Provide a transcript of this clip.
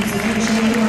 以及的声音。